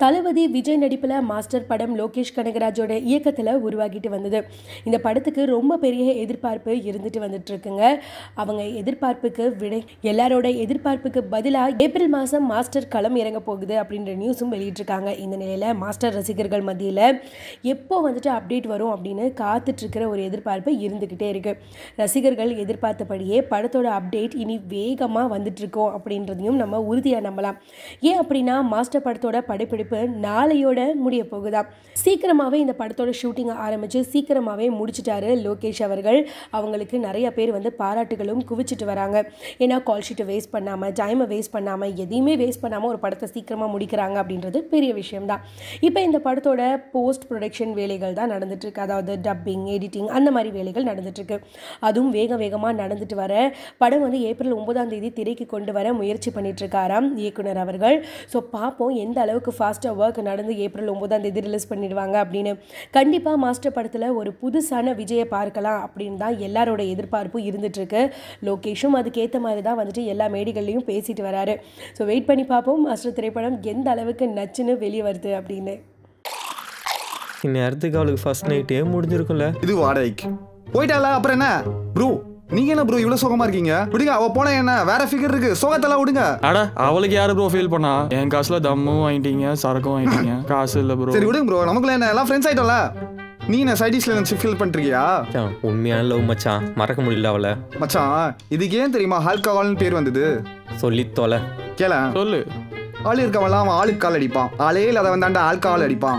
தளபதி விஜய் நடிப்பில் மாஸ்டர் படம் லோகேஷ் கனகராஜோட இயக்கத்தில் உருவாகிட்டு வந்தது. இந்த படத்துக்கு ரொம்ப பெரிய எதிர்பார்ப்பு இருந்துட்டு வந்துட்டு இருக்குங்க அவங்க எதிர்பார்ப்புக்கு விடை எல்லாரோட எதிர்பார்ப்புக்கு பதிலாக ஏப்ரல் மாதம் மாஸ்டர் களம் இறங்க போகுது அப்படின்ற நியூஸும் வெளியிட்டிருக்காங்க. இந்த நிலையில் மாஸ்டர் ரசிகர்கள் மத்தியில் எப்போ வந்துட்டு அப்டேட் வரும் அப்படின்னு காத்துட்ருக்கிற ஒரு எதிர்பார்ப்பு இருந்துக்கிட்டே இருக்கு. ரசிகர்கள் எதிர்பார்த்தபடியே படத்தோட அப்டேட் இனி வேகமாக வந்துட்டு இருக்கோம் அப்படின்றதையும் நம்ம உறுதியாக நம்பலாம். ஏன் அப்படின்னா மாஸ்டர் படத்தோட படப்பிடிப்பு நாளையோட முடிய போகுதாம். சீக்கிரமாகவே இந்த படத்தோட ஷூட்டிங்கை ஆரம்பித்து சீக்கிரமாகவே முடிச்சிட்டாரு லோகேஷ் அவர்கள். அவங்களுக்கு நிறைய பேர் வந்து பாராட்டுகளும் குவிச்சிட்டு வராங்க. ஏன்னா கால் ஷீட்டை வேஸ்ட் பண்ணாமல் டைமை வேஸ்ட் பண்ணாமல் எதையுமே வேஸ்ட் பண்ணாமல் ஒரு படத்தை சீக்கிரமாக முடிக்கிறாங்க அப்படின்றது பெரிய விஷயம்தான். இப்போ இந்த படத்தோட போஸ்ட் ப்ரொடக்ஷன் வேலைகள் தான் நடந்துட்டுருக்கு அதாவது டப்பிங் எடிட்டிங் அந்த மாதிரி வேலைகள் நடந்துட்டுருக்கு அதுவும் வேக வேகமாக நடந்துட்டு வர படம் வந்து ஏப்ரல் ஒன்பதாம் தேதி திரைக்கு கொண்டு வர முயற்சி பண்ணிட்டு இருக்காராம் இயக்குனர் அவர்கள். ஸோ பார்ப்போம் எந்த அளவுக்கு ஃபாஸ்ட் ஃபாஸ்ட்டாக ஒர்க் நடந்து ஏப்ரல் ஒன்பதாம் தேதி ரிலீஸ் பண்ணிடுவாங்க அப்படின்னு. கண்டிப்பாக மாஸ்டர் படத்தில் ஒரு புதுசான விஜயை பார்க்கலாம் அப்படின்னு தான் எல்லாரோட எதிர்பார்ப்பும் இருந்துட்டு இருக்கு லோகேஷும் அதுக்கேற்ற மாதிரி தான் வந்துட்டு எல்லா மேடைகள்லையும் பேசிட்டு வராரு. ஸோ வெயிட் பண்ணி பார்ப்போம். மாஸ்டர் திரைப்படம் எந்த அளவுக்கு நச்சுன்னு வெளியே வருது அப்படின்னு. இந்நேரத்துக்கு அவளுக்கு ஃபர்ஸ்ட் நைட்டே முடிஞ்சிருக்கும்ல. இது வாடகைக்கு. போயிட்டால அப்புறம் என்ன? ப்ரோ நீங்க என்ன ப்ரோ இவ்வளவு சோகமா இருக்கீங்க? விடுங்க அவ போன என்ன? வேற ஃபிகர் இருக்கு. சோகத்தெல்லாம் விடுங்க. அட அவளுக்கு யாரு ப்ரோ ஃபீல் பண்ணா? என் காசுல தம்மும் வாங்கிட்டீங்க சரக்கும் வாங்கிட்டீங்க. காசு இல்ல ப்ரோ சரி விடுங்க ப்ரோ நமக்குள்ள என்ன? எல்லாம் ஃப்ரெண்ட்ஸ் ஆயிட்டோம்ல? நீ என்ன சைடிஷ்ல நினைச்சு ஃபீல் பண்ணிருக்கியா மச்சான், உண்மையான லவ் மச்சான்? மறக்க முடியல அவளை. மச்சான் இதுக்கு ஏன் தெரியுமா ஆல்கஹால்னு பேர் வந்தது? சொல்லி தொலை. கேள. சொல்லு. ஆள் இருக்கவன்லாம் அவன் ஆளுக்கு கால் அடிப்பான். ஆளே இல்லாதவன் தாண்டா ஆல்கஹால் அடிப்பான்.